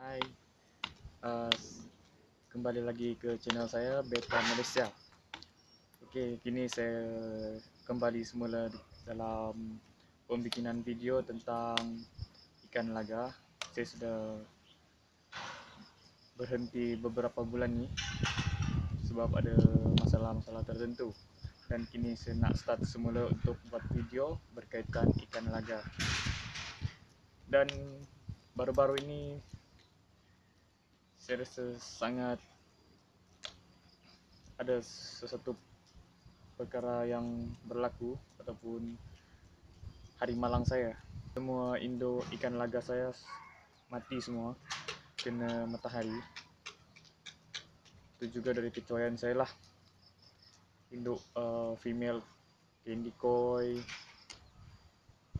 Hai, uh, kembali lagi ke channel saya Beta Malaysia. Okey, kini saya kembali semula dalam pembikinan video tentang ikan laga. Saya sudah berhenti beberapa bulan ni sebab ada masalah-masalah tertentu dan kini saya nak start semula untuk buat video berkaitan ikan laga. Dan baru-baru ini saya rasa sangat ada sesuatu perkara yang berlaku ataupun hari malang saya. Semua indo ikan laga saya mati semua kena matahari. Itu juga dari kecuaian saya lah. Induk uh, female candy koi,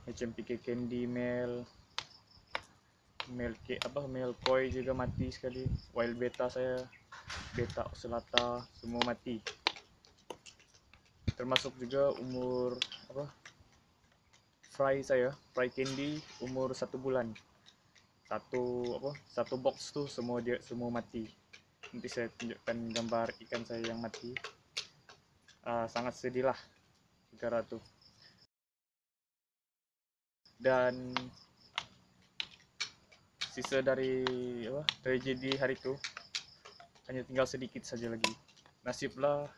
HMPK candy male, K, apa male koi juga mati sekali. Wild beta saya, beta ocelata semua mati. Termasuk juga umur apa? Fry saya, fry candy umur satu bulan. Satu apa? Satu box tu semua dia semua mati. Nanti saya tunjukkan gambar ikan saya yang mati. Uh, sangat sedih lah perkara tu. Dan sisa dari apa tragedi hari tu hanya tinggal sedikit saja lagi. Nasiblah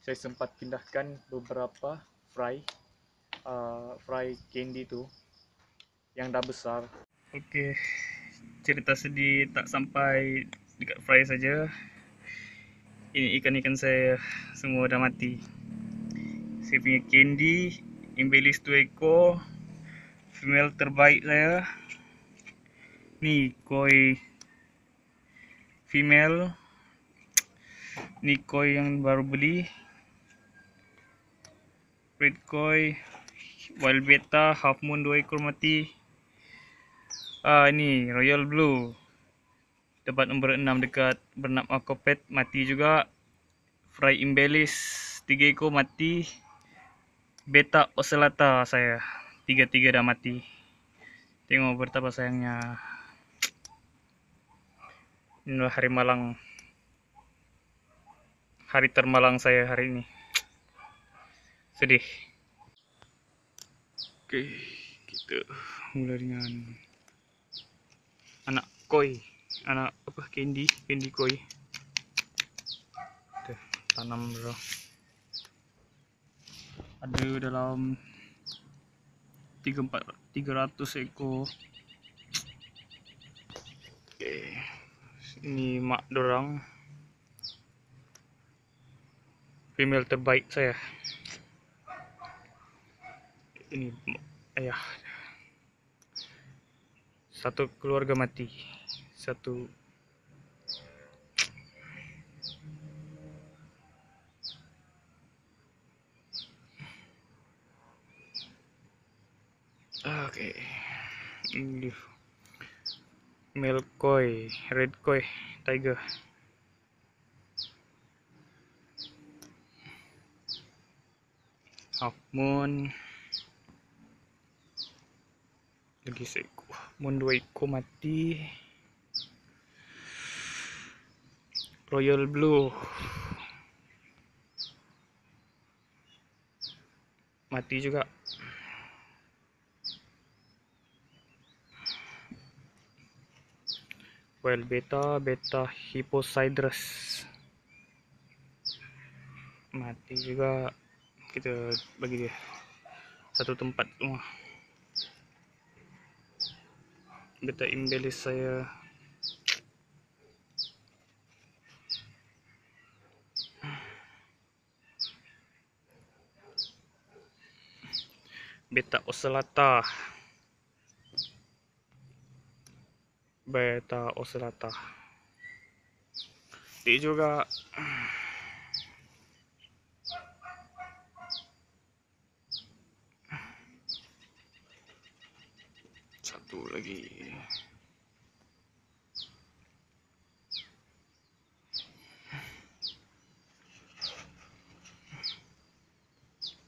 saya sempat pindahkan beberapa fry uh, fry candy tu yang dah besar. Okey, cerita sedih tak sampai dekat fry saja. Ini ikan-ikan saya semua dah mati. Saya punya candy, embellis tu ekor, female terbaik saya ni koi female. Ni koi yang baru beli. Red koi wild beta half moon dua ekor mati. Ah ini royal blue. Dapat nombor 6 dekat bernam akopet mati juga. Fry embellis tiga ekor mati. Beta ocelata saya. Tiga-tiga dah mati. Tengok betapa sayangnya Inilah hari malang. Hari termalang saya hari ini. Sedih. Oke Kita mulai dengan Anak koi. Anak apa? Candy? Candy koi. Kita tanam dulu Ada dalam 300 ekor. Oke ini mak dorang. Female terbaik saya. Ini ayah. Satu keluarga mati. Satu. Okay. ini male koi, red koi, tiger. Half moon. Lagi seekor. Moon dua ekor mati. Royal blue. Mati juga. Well beta beta hipposidrus mati juga kita bagi dia satu tempat semua. Beta embellis saya. Beta ocelata beta oscillata di juga satu lagi.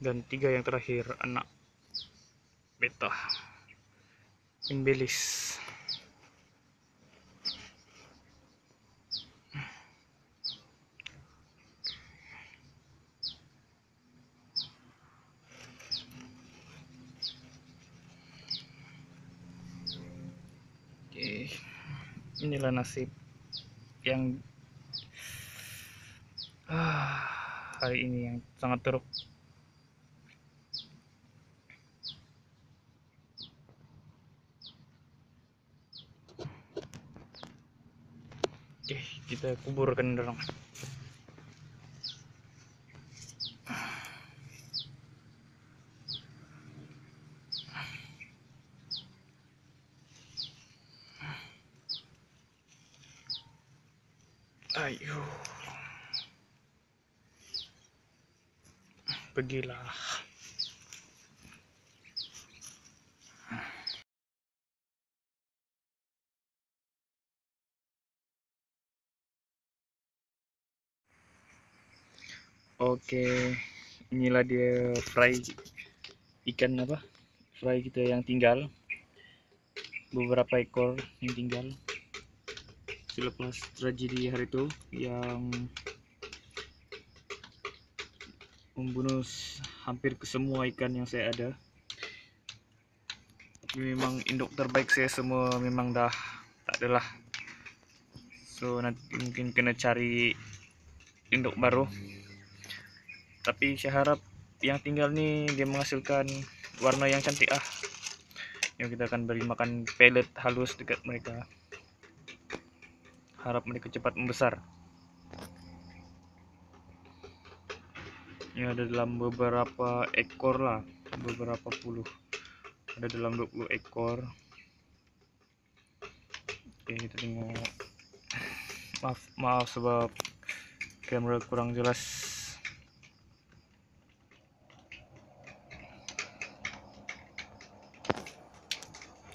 Dan tiga yang terakhir anak beta. Imbelis inilah nasib yang ah, hari ini yang sangat teruk Oke, kita kuburkan dorong. Ayo. Pergilah. Oke, inilah dia fry ikan apa? Fry kita yang tinggal. Beberapa ekor yang tinggal selepas tragedi hari itu yang membunuh hampir ke semua ikan yang saya ada. Memang induk terbaik saya semua memang dah tak adalah. So nanti mungkin kena cari induk baru. Tapi saya harap yang tinggal ni dia menghasilkan warna yang cantik ah. Yang kita akan beri makan pellet halus dekat mereka harap mereka cepat membesar. Ini ada dalam beberapa ekor lah beberapa puluh. Ada dalam 20 ekor. Oke kita tengok. Maaf maaf sebab kamera kurang jelas.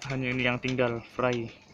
Hanya ini yang tinggal fry